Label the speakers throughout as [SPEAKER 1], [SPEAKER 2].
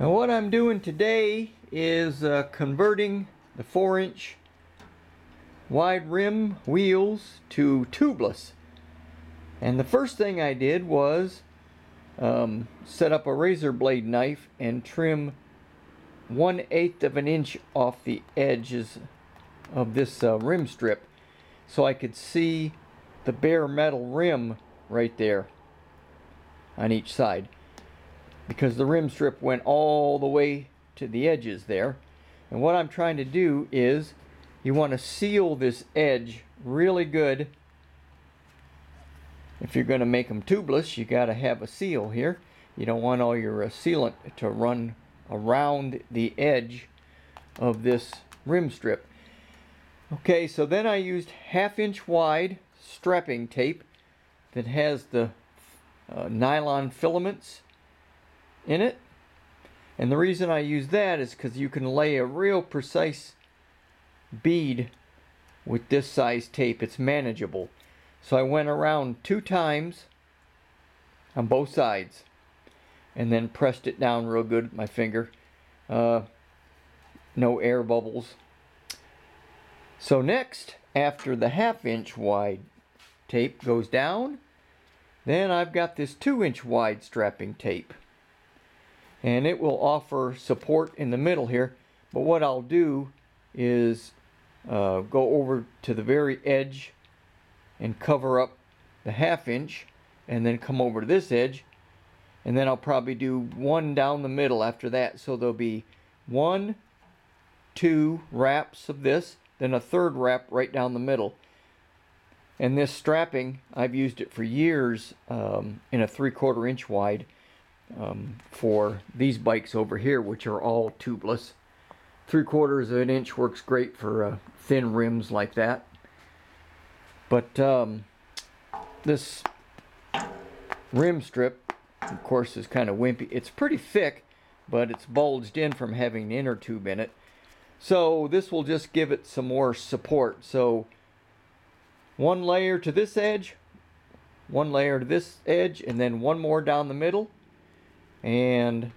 [SPEAKER 1] Now what I'm doing today is uh, converting the 4 inch wide rim wheels to tubeless. And the first thing I did was um, set up a razor blade knife and trim one eighth of an inch off the edges of this uh, rim strip so I could see the bare metal rim right there on each side because the rim strip went all the way to the edges there. And what I'm trying to do is you want to seal this edge really good. If you're going to make them tubeless you got to have a seal here. You don't want all your uh, sealant to run around the edge of this rim strip. Okay so then I used half inch wide strapping tape that has the uh, nylon filaments in it. And the reason I use that is because you can lay a real precise bead with this size tape. It's manageable. So I went around two times on both sides and then pressed it down real good with my finger. Uh, no air bubbles. So next after the half inch wide tape goes down then I've got this two inch wide strapping tape and it will offer support in the middle here. But what I'll do is uh, go over to the very edge and cover up the half inch and then come over to this edge. And then I'll probably do one down the middle after that. So there'll be one two wraps of this then a third wrap right down the middle. And this strapping I've used it for years um, in a three quarter inch wide um, for these bikes over here which are all tubeless. Three quarters of an inch works great for uh, thin rims like that. But um, this rim strip of course is kind of wimpy. It's pretty thick but it's bulged in from having an inner tube in it. So this will just give it some more support. So one layer to this edge one layer to this edge and then one more down the middle and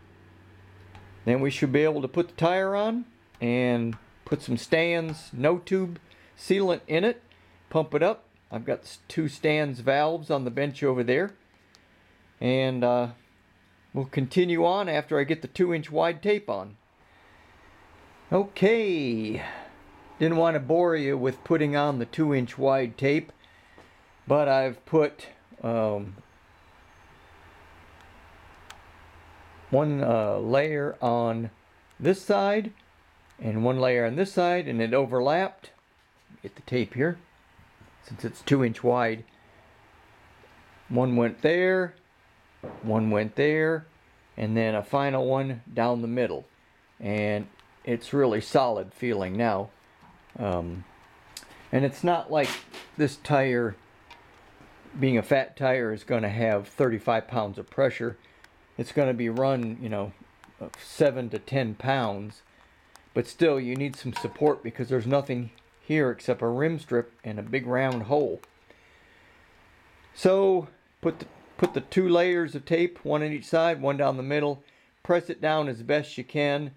[SPEAKER 1] then we should be able to put the tire on and put some Stan's, no tube sealant in it, pump it up. I've got two Stan's valves on the bench over there. And uh, we'll continue on after I get the two inch wide tape on. Okay, didn't want to bore you with putting on the two inch wide tape, but I've put um, one uh, layer on this side and one layer on this side and it overlapped. Get the tape here since it's two inch wide. One went there one went there and then a final one down the middle. And it's really solid feeling now. Um, and it's not like this tire being a fat tire is going to have 35 pounds of pressure it's going to be run you know uh, 7 to 10 pounds but still, you need some support because there's nothing here except a rim strip and a big round hole. So put the, put the two layers of tape, one on each side, one down the middle. Press it down as best you can.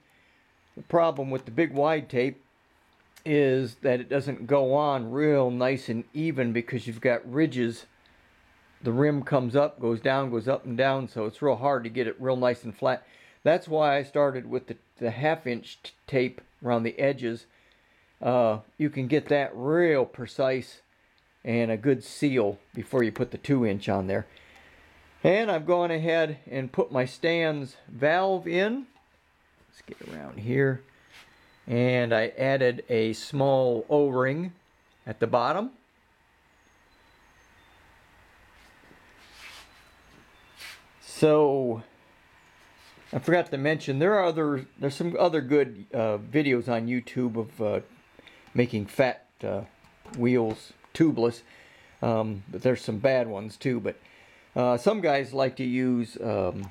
[SPEAKER 1] The problem with the big wide tape is that it doesn't go on real nice and even because you've got ridges. The rim comes up, goes down, goes up and down, so it's real hard to get it real nice and flat. That's why I started with the, the half inch tape around the edges. Uh, you can get that real precise and a good seal before you put the two inch on there. And I've gone ahead and put my Stan's valve in. Let's get around here. And I added a small O-ring at the bottom. So I forgot to mention there are other there's some other good uh, videos on YouTube of uh, making fat uh, wheels tubeless, um, but there's some bad ones too. But uh, some guys like to use um,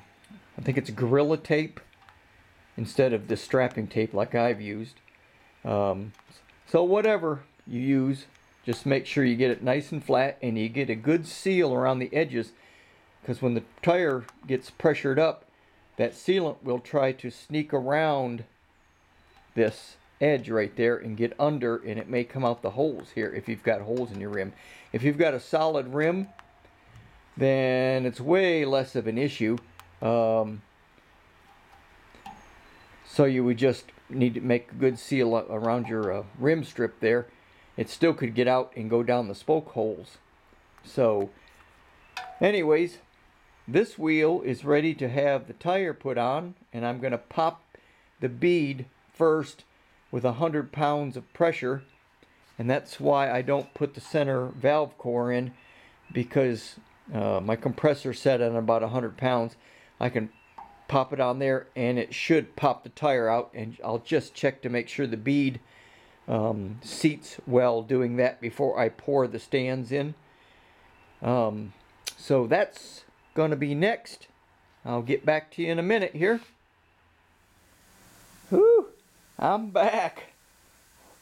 [SPEAKER 1] I think it's Gorilla Tape instead of the strapping tape like I've used. Um, so whatever you use, just make sure you get it nice and flat and you get a good seal around the edges because when the tire gets pressured up that sealant will try to sneak around this edge right there and get under and it may come out the holes here if you've got holes in your rim. If you've got a solid rim, then it's way less of an issue. Um, so you would just need to make a good seal around your uh, rim strip there. It still could get out and go down the spoke holes. So anyways, this wheel is ready to have the tire put on and I'm going to pop the bead first with a hundred pounds of pressure. And that's why I don't put the center valve core in because uh, my compressor set at about 100 pounds. I can pop it on there and it should pop the tire out and I'll just check to make sure the bead um, seats well doing that before I pour the Stan's in. Um, so that's gonna be next. I'll get back to you in a minute here. Whew, I'm back.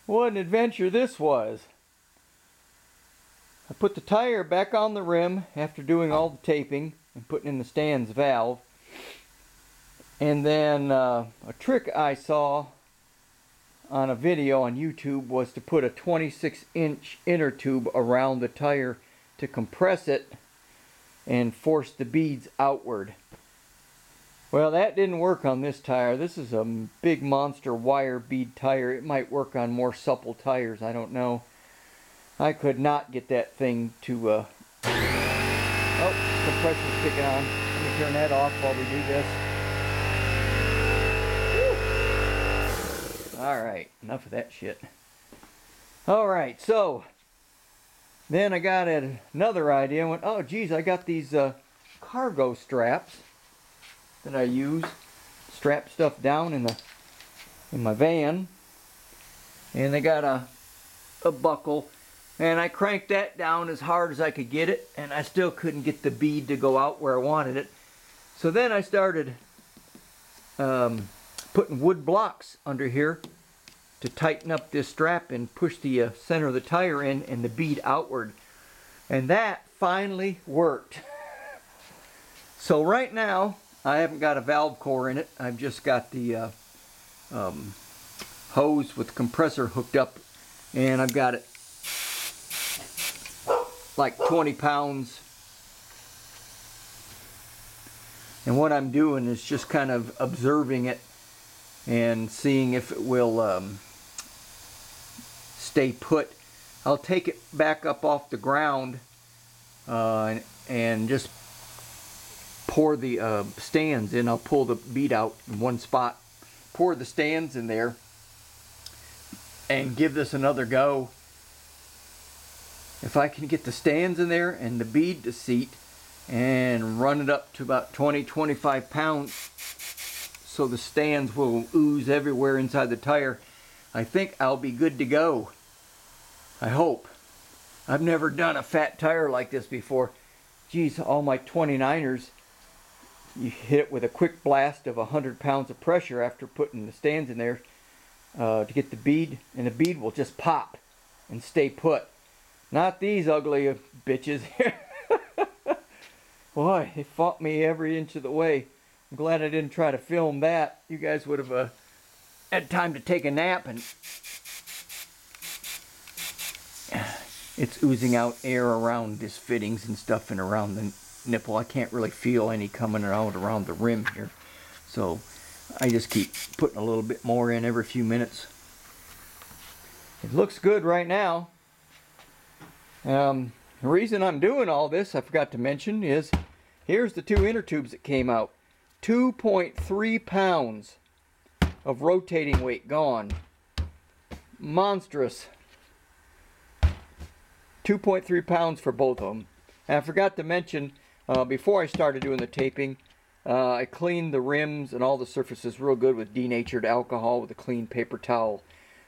[SPEAKER 1] What an adventure this was. I put the tire back on the rim after doing all the taping and putting in the Stan's valve. And then uh, a trick I saw on a video on YouTube was to put a 26 inch inner tube around the tire to compress it and force the beads outward. Well, that didn't work on this tire. This is a big monster wire bead tire. It might work on more supple tires. I don't know. I could not get that thing to... Uh... Oh, compressor's kicking on. Let me turn that off while we do this. Alright, enough of that shit. Alright, so then I got another idea. I went, oh geez, I got these uh, cargo straps that I use. Strap stuff down in the in my van. And they got a a buckle. And I cranked that down as hard as I could get it, and I still couldn't get the bead to go out where I wanted it. So then I started um, putting wood blocks under here to tighten up this strap and push the uh, center of the tire in and the bead outward. And that finally worked. so right now, I haven't got a valve core in it. I've just got the uh, um, hose with the compressor hooked up and I've got it like 20 pounds and what I'm doing is just kind of observing it and seeing if it will um, stay put. I'll take it back up off the ground uh, and, and, just pour the uh, Stan's in. I'll pull the bead out in one spot, pour the Stan's in there, and give this another go. If I can get the Stan's in there and the bead to seat and run it up to about 20-25 pounds so the Stan's will ooze everywhere inside the tire, I think I'll be good to go. I hope. I've never done a fat tire like this before. Geez, all my 29ers, you hit it with a quick blast of 100 pounds of pressure after putting the Stan's in there uh, to get the bead, and the bead will just pop and stay put. Not these ugly bitches here. Boy, they fought me every inch of the way. I'm glad I didn't try to film that. You guys would have uh, had time to take a nap and it's oozing out air around these fittings and stuff and around the nipple. I can't really feel any coming out around the rim here. So I just keep putting a little bit more in every few minutes. It looks good right now. Um, the reason I'm doing all this, I forgot to mention, is here's the two inner tubes that came out. 2.3 pounds of rotating weight gone. Monstrous. 2.3 pounds for both of them. And I forgot to mention, uh, before I started doing the taping, uh, I cleaned the rims and all the surfaces real good with denatured alcohol with a clean paper towel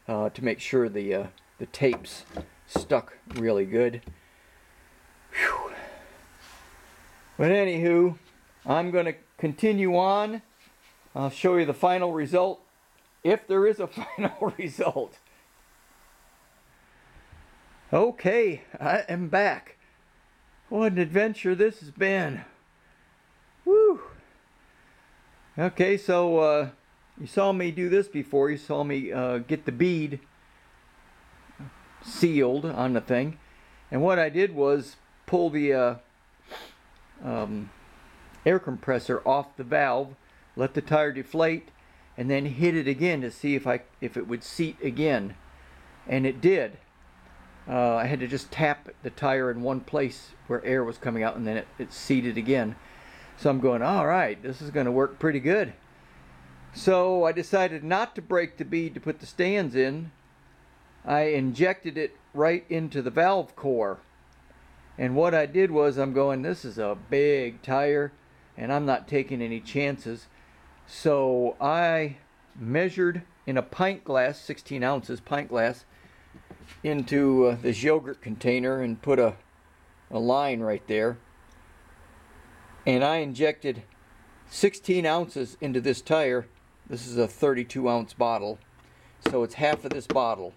[SPEAKER 1] uh, to make sure the, uh, the tapes stuck really good. Whew. But anywho, I'm going to continue on. I'll show you the final result, if there is a final result. Okay, I am back. What an adventure this has been. Woo! Okay, so uh, you saw me do this before. You saw me uh, get the bead sealed on the thing. And what I did was pull the uh, um, air compressor off the valve, let the tire deflate, and then hit it again to see if I if it would seat again. And it did. Uh, I had to just tap the tire in one place where air was coming out and then it, it seated again. So I'm going, all right, this is going to work pretty good. So I decided not to break the bead to put the Stan's in. I injected it right into the valve core. And what I did was I'm going, this is a big tire and I'm not taking any chances. So I measured in a pint glass, 16 ounces pint glass, into uh, this yogurt container and put a, a line right there. And I injected 16 ounces into this tire. This is a 32 ounce bottle. So it's half of this bottle.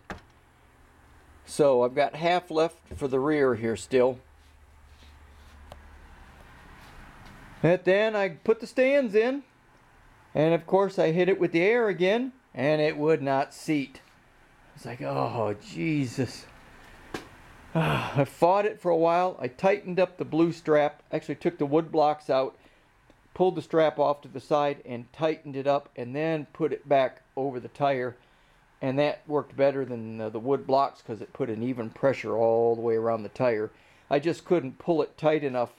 [SPEAKER 1] So I've got half left for the rear here still. And then I put the Stan's in. And of course I hit it with the air again. And it would not seat. It's like, oh, Jesus. I fought it for a while. I tightened up the blue strap. Actually took the wood blocks out. Pulled the strap off to the side and tightened it up. And then put it back over the tire and that worked better than the, the wood blocks because it put an even pressure all the way around the tire. I just couldn't pull it tight enough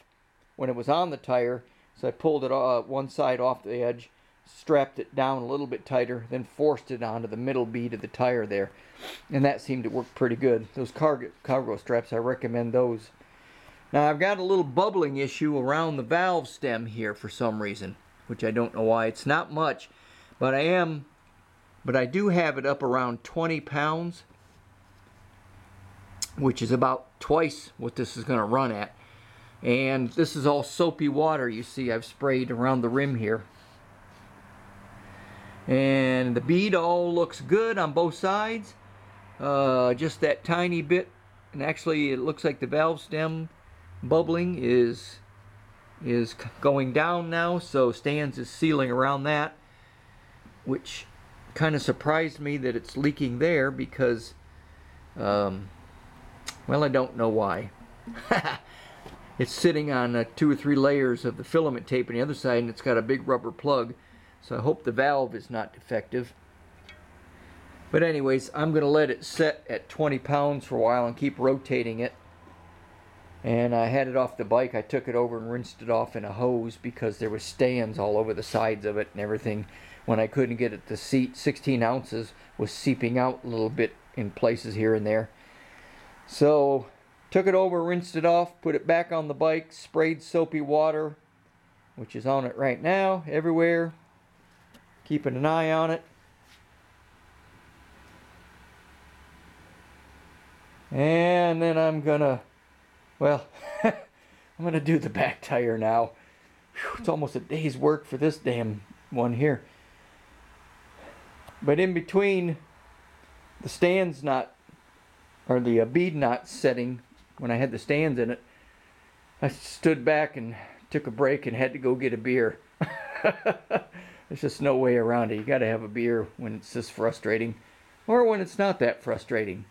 [SPEAKER 1] when it was on the tire, so I pulled it uh, one side off the edge, strapped it down a little bit tighter, then forced it onto the middle bead of the tire there, and that seemed to work pretty good. Those cargo, cargo straps, I recommend those. Now I've got a little bubbling issue around the valve stem here for some reason, which I don't know why. It's not much, but I am but I do have it up around 20 pounds, which is about twice what this is going to run at. And this is all soapy water you see I've sprayed around the rim here. And the bead all looks good on both sides. Uh, just that tiny bit, and actually it looks like the valve stem bubbling is is going down now, so Stan's is sealing around that, which kind of surprised me that it's leaking there because, um, well, I don't know why. it's sitting on uh, two or three layers of the filament tape on the other side and it's got a big rubber plug. So I hope the valve is not defective. But anyways, I'm going to let it set at 20 pounds for a while and keep rotating it. And I had it off the bike. I took it over and rinsed it off in a hose because there was Stan's all over the sides of it and everything when I couldn't get it to seat. 16 ounces was seeping out a little bit in places here and there. So took it over, rinsed it off, put it back on the bike, sprayed soapy water, which is on it right now, everywhere. Keeping an eye on it. And then I'm gonna, well, I'm gonna do the back tire now. Whew, it's almost a day's work for this damn one here. But in between the Stan's not, or the uh, bead not setting, when I had the Stan's in it, I stood back and took a break and had to go get a beer. There's just no way around it. You got to have a beer when it's this frustrating, or when it's not that frustrating.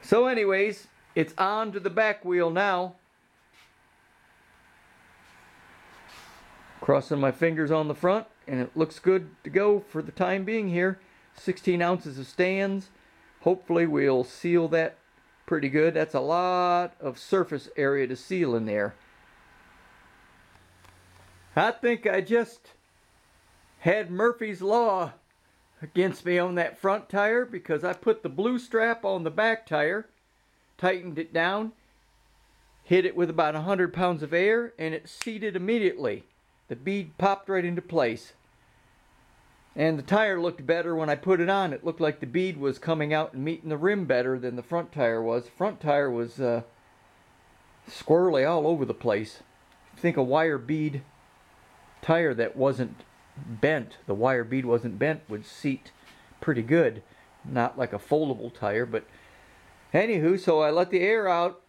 [SPEAKER 1] So, anyways, it's on to the back wheel now. Crossing my fingers on the front and it looks good to go for the time being here 16 ounces of Stan's hopefully we'll seal that pretty good that's a lot of surface area to seal in there I think I just had Murphy's Law against me on that front tire because I put the blue strap on the back tire tightened it down hit it with about 100 pounds of air and it seated immediately the bead popped right into place. And the tire looked better when I put it on. It looked like the bead was coming out and meeting the rim better than the front tire was. The front tire was uh, squirrely all over the place. Think a wire bead tire that wasn't bent, the wire bead wasn't bent, would seat pretty good. Not like a foldable tire, but anywho, so I let the air out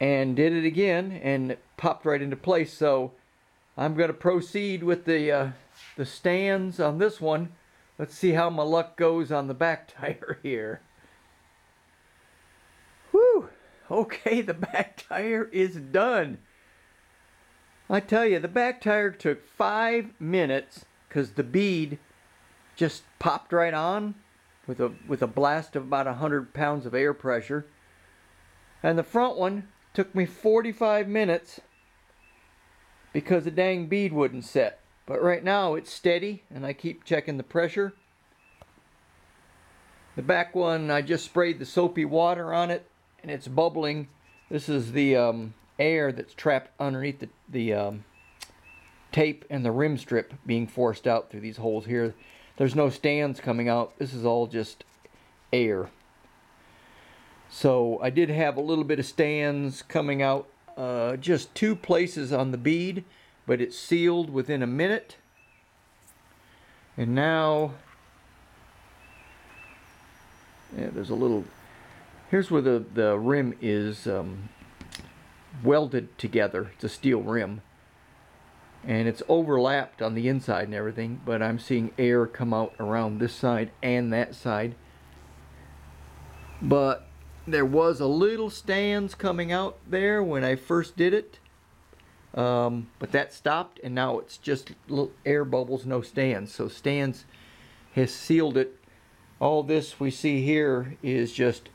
[SPEAKER 1] and did it again and it popped right into place. So I'm going to proceed with the uh, the Stan's on this one. Let's see how my luck goes on the back tire here. Whew. Okay, the back tire is done. I tell you, the back tire took five minutes because the bead just popped right on with a with a blast of about 100 pounds of air pressure. And the front one took me 45 minutes because the dang bead wouldn't set. But right now it's steady and I keep checking the pressure. The back one, I just sprayed the soapy water on it and it's bubbling. This is the um, air that's trapped underneath the, the um, tape and the rim strip being forced out through these holes here. There's no Stan's coming out. This is all just air. So I did have a little bit of Stan's coming out uh, just two places on the bead, but it's sealed within a minute. And now, yeah, there's a little, here's where the, the rim is um, welded together. It's a steel rim. And it's overlapped on the inside and everything, but I'm seeing air come out around this side and that side. But there was a little Stan's coming out there when I first did it. Um, but that stopped and now it's just little air bubbles, no Stan's. So Stan's has sealed it. All this we see here is just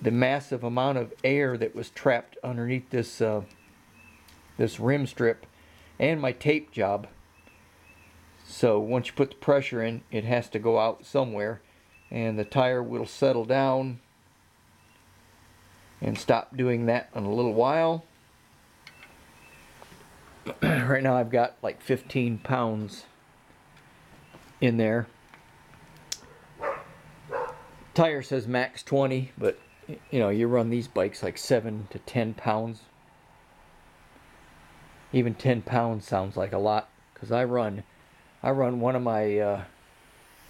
[SPEAKER 1] the massive amount of air that was trapped underneath this uh, this rim strip and my tape job. So once you put the pressure in, it has to go out somewhere and the tire will settle down and stop doing that in a little while. right now I've got like 15 pounds in there. Tire says max 20, but you know, you run these bikes like 7 to 10 pounds. Even 10 pounds sounds like a lot because I run I run one of my uh,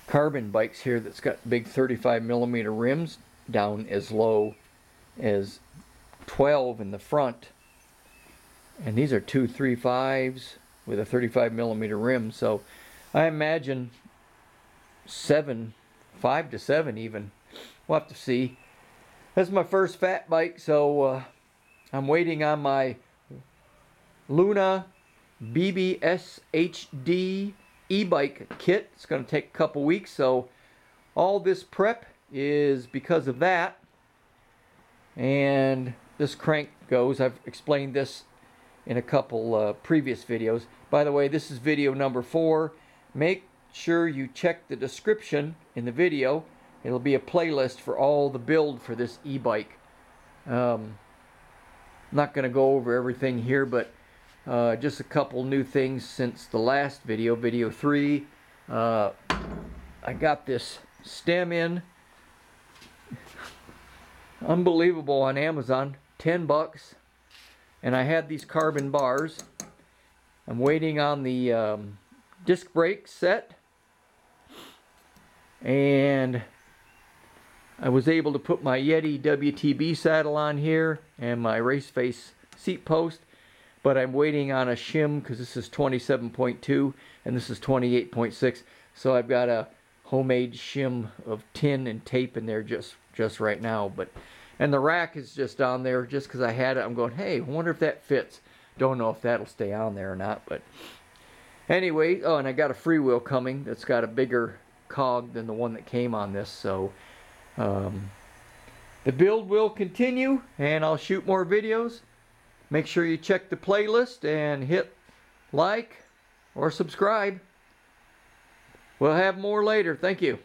[SPEAKER 1] carbon bikes here that's got big 35 millimeter rims down as low as 12 in the front. And these are two three fives with a 35 millimeter rim so I imagine seven five to seven even. We'll have to see that's my first fat bike, so uh, I'm waiting on my Luna BBS HD e-bike kit. It's going to take a couple weeks, so all this prep is because of that. And this crank goes. I've explained this in a couple uh, previous videos. By the way, this is video number four. Make sure you check the description in the video it'll be a playlist for all the build for this e-bike. Um, not going to go over everything here, but uh, just a couple new things since the last video, video 3. Uh, I got this stem in. Unbelievable on Amazon. 10 bucks. And I had these carbon bars. I'm waiting on the um, disc brake set. And I was able to put my Yeti WTB saddle on here and my race face seat post but I'm waiting on a shim because this is 27.2 and this is 28.6 so I've got a homemade shim of tin and tape in there just just right now but and the rack is just on there just because I had it. I'm going hey I wonder if that fits. Don't know if that'll stay on there or not but anyway oh and I got a freewheel coming that's got a bigger cog than the one that came on this so um, the build will continue and I'll shoot more videos. Make sure you check the playlist and hit like or subscribe. We'll have more later. Thank you.